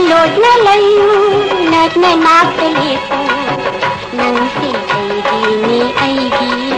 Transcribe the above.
ಲೋಡ್ನಲಯು ನಗ್ನ ನಾಪಲೇತು ನಂಸಿ ಐಗಿ ನೀ ಐಗಿ